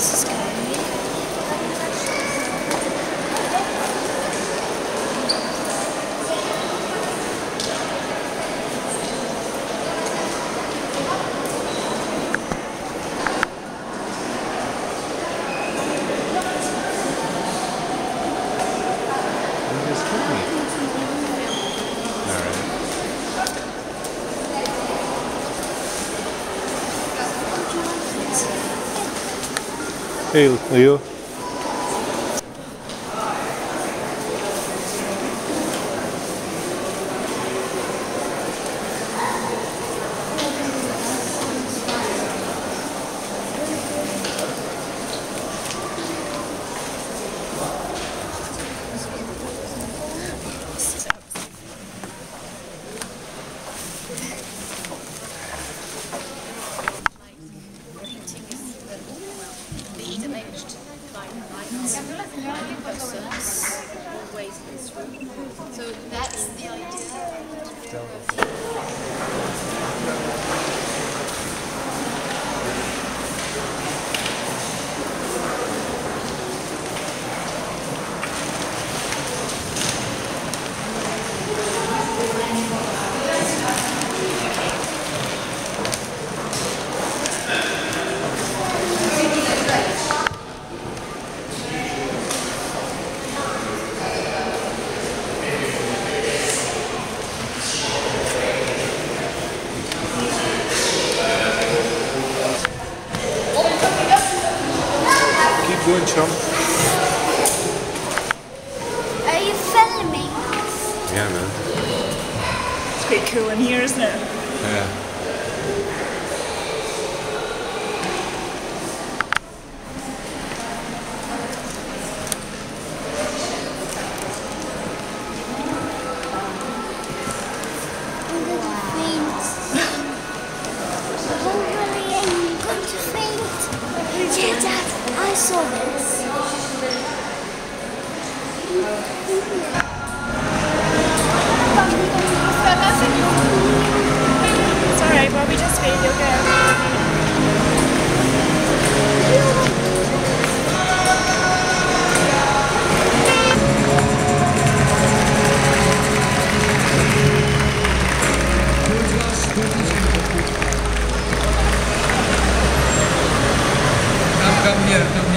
this. You just hit me. 哎呦，哎呦。Hey, Leo. So that's the idea. Going, chum. Are you filming? Yeah, man. It's pretty cool in here, isn't it? Yeah. I saw this. It's alright, well, we just video, okay? Yeah.